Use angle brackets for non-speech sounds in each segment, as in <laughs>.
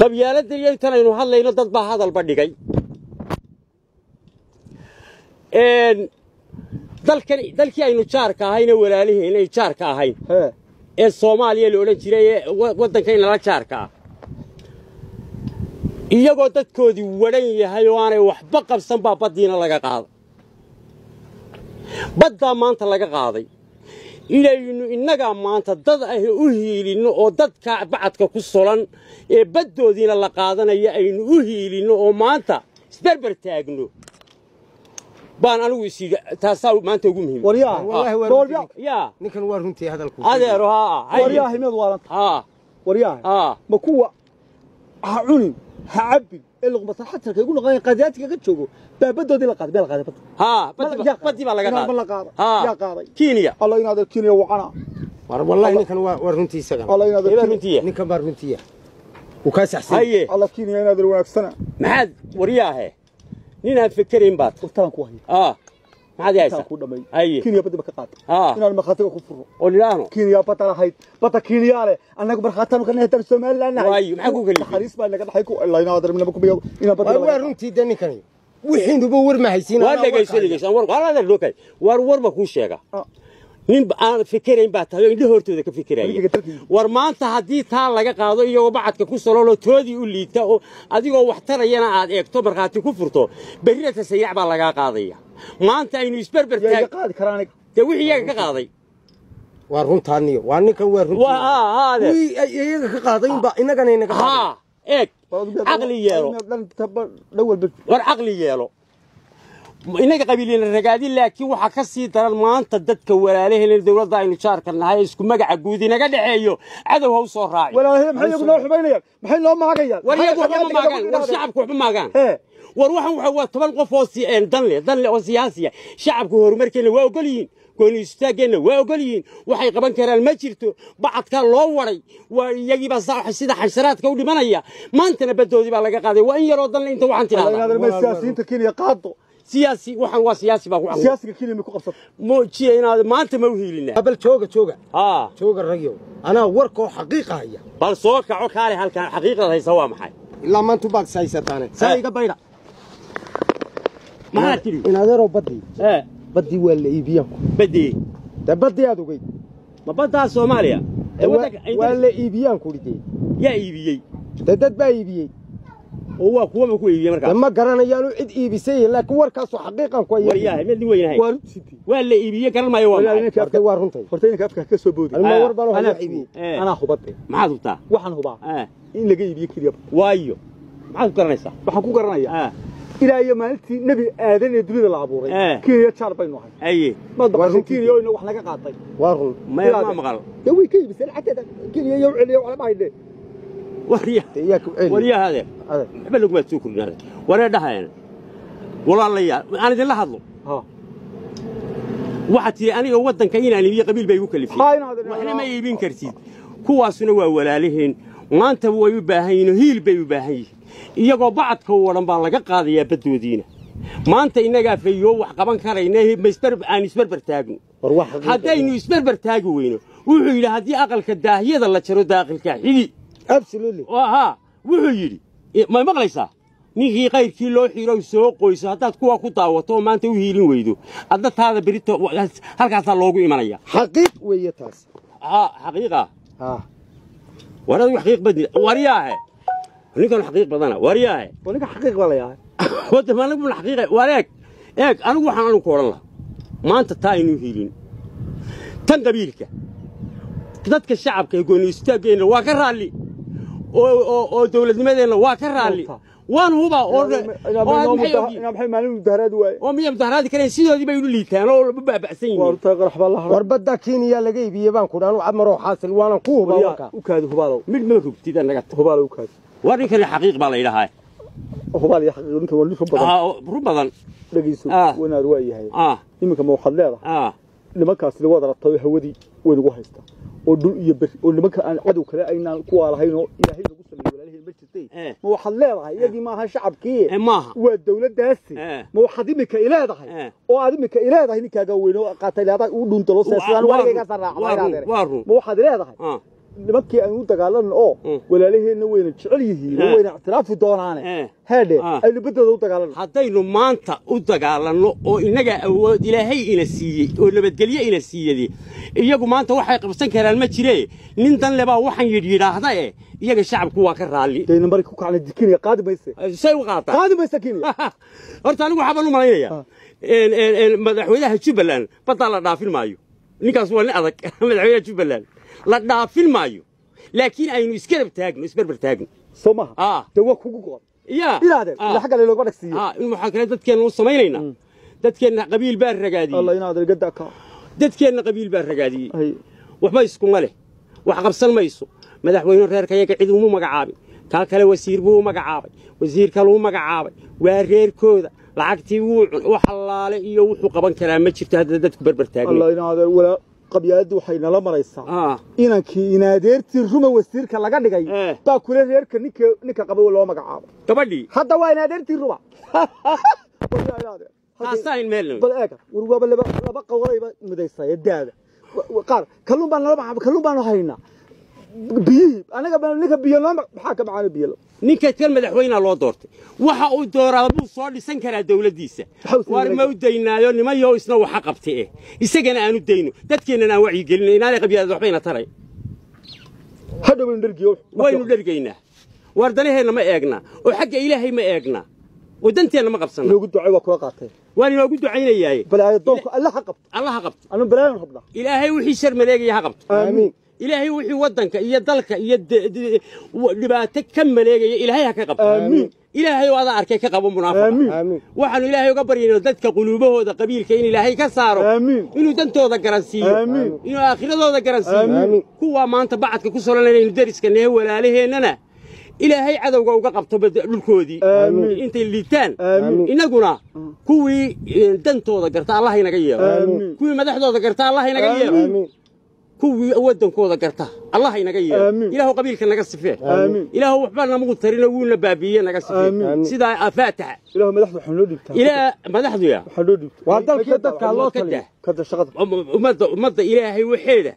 qabyaaladda iyo intan aynu hadlayno dad baa hadalba dhigay. Dalkii aynu jaarka ahayne walaaliheen ay jaarka ahayn. Ee soomaaliya la odhan jiray ee wa- waddankaynala jaarka ah. Iyagoo dadkoodii wadhan yahay oo aanay waxba qabsan baa baddiina laga qaaday. Baddaa maanta laga qaaday inaynu innagaa maanta dad ah u hiilinno oo dadka bacadka ku solan ee baddoodiina la qaadanaya aynu u hiilinno oo maanta isberber taagno. Baan anigu isidhi taasaa maanta ugu muhiim. Waryaa waa yaa ninkan waa runtii hadalku. Adeero haa waryaa himeed waaranta haa waryaa haa ma kuwa ha cunin ha cabbin ee luqmatan xatarka igu noqon qaadiyaadka ka joogo baabadoodii la qaaday bee la qaaday badda haa Ma- yaa baddi baa laga qaaday. qaaday la qaaday haa yaa qaaday kenya alla inaad kiniya wacana war wallahi ninkan waa waa runtii isaga alla inaad eeba runtiya ninkan baa runtiya uu ka saxsan haye alla kiniya inaad wanaagsana maxaad waryaahe ninaan fekerayn baad waqtaan ku haya aa maxaad intaan yahaysaa ku dhamay haye kiniya badda ba ka qaatay haa inaan markhaatiga ku furo oo nidhaahno kiniya badda lahayd badda kiniya leh annagu markhaataanu ka nahay somaliland nahay Waayo, maxaa ku kalifay? naxariis baa naga dhaxay ku alla inaad arminaba ku biyo inaan badda waa laga waa qaato. runtii de ninkani wixiinuba war ma haysiin waa dhegayso dhegayso war waa dhokay war warba kuu sheega Ah. nin ba- aan fikerayn baa tahay oo hortooda ka fikiraya. War maanta haddii taa laga qaado iyagoo bacadka ku sololoo toodii u liita oo adigoo wax tarayana aad eegto markhaati ku furto berrina tasayac baa lagaa qaadaya. Maanta aynu isberber dee wixii iyaga ka qaaday? Waa runtaaniyo waa ninkan waa ka qaaday inba innagana inaga qaaday haa eeg. Caqli yeelo. war caqli yeelo innaga qabiilina ragaadin laakiin waxaa ka sii daran maanta dadka walaalaheen dowladda aynu jaarka nahay isku magaca guud inaga dhexeeyo. Cadow ha u soo raaci. Walaalahey maxay iyagu noo xumaynayaan maxay noo maagayaan? War iyagu waxba ma maagaan. war shacabku waxba maagaan. War waxan waxa waa toban qof oo si een dan leh dan leh oo siyaasiya. Shacabku horumarkeena waa ogol yihiin gooni istaageenna waa ogol yihiin waxay qaban karaan ma jirto bacadkaa loo waday waa iyagiibaa sida xansharaadka u dhimanaya. Maantana baddoodii baa laga qaaday. Waa in yaroo dan leh inta waxaan tidhahdaa. siyaasiyiinta Kenya qaado siyaasi waxaan waa siyaasi baa ku caqli. Siyaasiga Kenya ma ku qabsato muujiya inaad maanta ma u hiilinaa bal jooga jooga. Haa. Jooga ragyow anaa warkoo xaqiiqa haya. Bal soo kaco kaale halkan xaqiiqada haysa waa maxay? Ilaa maanta baad saysataane. Saa iga baydha maxaad tidhi? In adeeroo baddii ee baddii waa la iibiyaa. Badii dee baddii aad ogeyd? Ma baddaa soomaaliya? Waa- la iibiyaan kudhi dee yaa iibiyey. Dee dad baa iibiyey oo kuwaba ku iibiyey dee markaa ma garanayaanu cid iibisay laakiin warkaasoo xaqiiqan ku waryahay mid weynahay waa la iibiyey garan maayo waa waa runtay horta inka afka ka soo boodi Alma Ah, war baan anaa wax iibiyey Eh. anaa hubade maxaad hubtaa waxaan hubaa Eh, in laga iibiyo Kenya waayo maxaad garanaysaa waxaan ku garanayaa Ah, ilaa iyo maalintii nebi aadan ee dunida la abuuray Eh. Kenya jaar baynu ahay runtii. Kenya oo wax naga qaatay waa run ma maqal way ka iibisay lacagteeda Kenya iyo celiyo waxba haydhe warya dee iyaa ku celi waryaha adeer Adeer. waxba lagumaad soo kordhin waree dhahayana walaalayaal aan idinla hadlo. Ha. Waxaad tihi aniga waddanka inaan iibiyo qabiil bay igu kalifiyey waxna ma iibin kartid. Kuwaasuna waa walaalaheen maanta way u baahan yihiin oo hiil bay u baahan yihiin. Iyagoo bacadka u wadhan baa laga qaadayaa baddoodiina maanta innagaa fayoo wax qaban karayna ma isbar- aan isberber taagno war wax xaqiiqa haddaynu isberber taagi weyno wuxuu yidhi haddii aqalka daahyada la jaro daaqilka xidi absolutely. Wuxuu yidhi i- ma maqlaysaa? Ninkii qayrkii loo xirow soo qoyso haddaad kuwa ku daawato maanta u hiilin weydo. Adna taada berito halkaasaa loogu imanaya. Xaqiiq weeye taas. Xaqiiqa ha. War adigu xaqiiq badni waryaahe ninkan xaqiiq badana waryaahe ninka xaqiiq baa la yahay. <laughs> Wadda anigu xaqiiqa war eeg eeg anigu waxaan anigu ku odhan lahaa. Maanta taa aynu hiilin. Tan qabiilka dadka shacabka ee gooni istaageenna waa ka raalli oo dawladnimadeenna waa ka raalli. Waan huba oo miya mudaharaadi kareen sidoodii bay u liitaan oo laba baaba'san waa yihiin. runtaa qarax baa la war badda kenya laga iibiyey baan ku dhaanu camaroo xaasil waanan ku hubaa haraa warkaa u kaadi hubaalow mid ma rugtid annaga war ninkani xaqiiq baa la yidhahaa waa run badan. Ah. wanaad waa yahay. Ah iminka ma waxaad leedahay. Ah nimankaas la wada rabtay hawadii way nagu haystaa. Oo dhul iyo ber oo nimanka aan cadow kale aynaan ku waalahayn oo ilaahay nagu sameeyey walaalihii ma jirtay. Eh. ma waxaad leedahay? Iyagii maaha shacabkii. Maaha. Waa dawladdaasi. Eh. ma waxaad imika ileedahay? Eh. oo aad imika ileedahay ninkaaga weyno qaatay leedahay uu dhuuntalo seesadaan waa warigayga run, saraaca waa run, waa run. ma waxaad ileedahay ah نبكي أنو تقالن أو ولا إيه. ليه نوين تشعليه نوين اعتراف دورانه إيه. هذا آه. اللي بده أنو تقالن حتى إنه ما أنت أنو تقالن أو النجا هو دلا هي إلى السية واللي بتقليه إلى السية دي. يجو ما أنت واحد بس إنك هالما تشري نintan لبا واحد يجي راح ده يجي الشعب كوا كرالي تين بركو كعلى دكيني قادم بس. آه، سو قاطع قادم بس كيني أرتانو وحبلو مالي يا إن إن إن مدحوي له شبلان بطل رافيل مايو نيكاسوان أذك. <laughs> مدحوي له شبلان la dhaafin maayo laakiin aynu isgarab taagno isberber taagno. Soo maha. Ah. dee waa kugu go'an. Ya inaade ila xagga laylooga dhagsiiyo Ah, in waxaa kale dadkeenna u samaynayna dadkeenna qabiil baa ragaadiyey alla inaad iga daka dadkeenna qabiil baa ragaadiyey waxba iskuma leh. Wax qabsan mayso. Madaxweyne reerkayaga cid umu magacaabin kaa kale wasiir buu u magacaabay. Wasiir kaluu magacaabay. Waa reerkooda. Lacagtii wuu allaale iyo wuxuu qaban karaa. Ma jirto hadda dadku berber taagna qabyaaladdu waxay nala maraysaa. Ah. Inankii inaadeertii ruma wasiirka laga dhigay Eh. baa kule reerka ninka qaba loo magacaabo. Gabadhii hadda waa inaadeertii ruma. <laughs> War waaba laba daada Wa- wa- qaar kalluun baan kalluun baanu haynaa biyihii anaga ninka biyo noo mag- maxaa ka macaana biyo? Ninka kan madaxweynea loo doortay. Waxa uu dooraa buu soo dhisan karaa dawladdiisa waar ma u daynaayo nimayo isna waxa qabta eh. Isagana aanu dayno. Dadkeennana aan wacyigelino inaanay qabyaalad waxbayna taray. Dhergiyo. Waynu dhergaynaa. Waar danaheenna ma eegnaa oo xagga ilaahay ma eegnaa oo danteenna ma qabsanna. Inoogu ducay waa kula qaatay. Waan inoogu ducaynayaaye bal aayaddoonku alla ha qabto. Alla ha qabto. Anu balaayan rabnaa ilaahay wixii shar maleegaya ha qabto. Aamiin ilaahay wixii waddanka iyo dalka iyo dhibaato ka maleegaya ilaahay ha ka qabto Aamiin. ilaahay oo adaa arkay ka qabo aamiin. Waxaanu ilaahay uga baryaynaa dadka quluubahooda qabiilka in ilaahay ka saaro. Inuu dantooda garansiiyo inuu aakhiradooda garansiiyo kuwaa maanta bacadka ku solanaynu deriska nehe walaalaheennana ilaahay cadowga uga qabto dhulkoodii. Intay liitaan. Aamiin. innaguna kuwii eh, dantooda garta allah inaga yeelo. Kuwii madaxdooda garta allah inaga yeelo kuwii waddankooda garta. Allah inaga yeelo. Ilaahu qabiilka naga sifee. Ilaahu waxba namagu tarino wuuna baabiiye naga sifee. Sidaa faataxa ilaahu madaxda waxaa noo dhiibtaa ilaa madaxduya waxaa noo dhiibtaa waa dalkii dadkaa loo taliya kada shaqada. Ummadda ummadda ilaahay waxeeda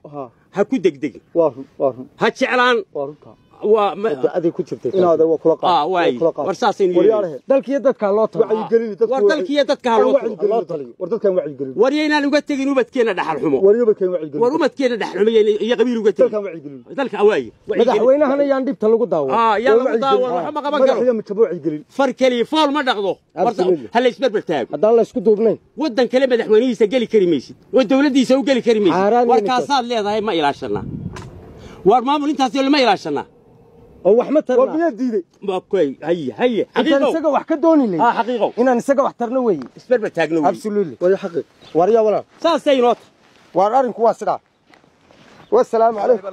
ha ku degdegin. Waa run waa run. Ha jeclaan. Waa runtaa waa ma- aday ku jirtay inaadan waa kula qaatay ah waay war saasaynu waryaarahe dalkii dadkaa loo taliya wacyigelin dadku war dalkiiyo dadka ha loo talo. loo taliyo war dadkaan wacyigelin war yaynaan uga tegin ubadkeenna dhaxal xumo wariyaba keen wacyigelin war umadkeenna dhaxal xumo yayna- iyo qabiil uga dalkaan tegin wacyigelin dalka waaye madaxweynahana yaan dhibta lagu daawo ah yaa lagu daawan waxba ma qaban karo madaxda majabo wacyigelin far keliya fool ma dhaqdo Horta, Absolutely. ha la isberber taago haddaan la isku duubnayn waddan kale madaxweynihiisa geli kari maysid oo dawladdiisa u geli kari maysid Xaaraan war inay kaasaad leedahay ma ilaashanaa war maamul intaas ma ilaashanaa أو احمد ترنا وبيا ديدي باكوي هي هي حقيقه أنت نسقه واخ كدوني لي آه حقيقة. أنا نسقه واخ ترنا وي. اسبر بتاقنا وي ابسولوتلي ولا حق وريا ولا. ساسي نوت وارارن كو والسلام عليكم.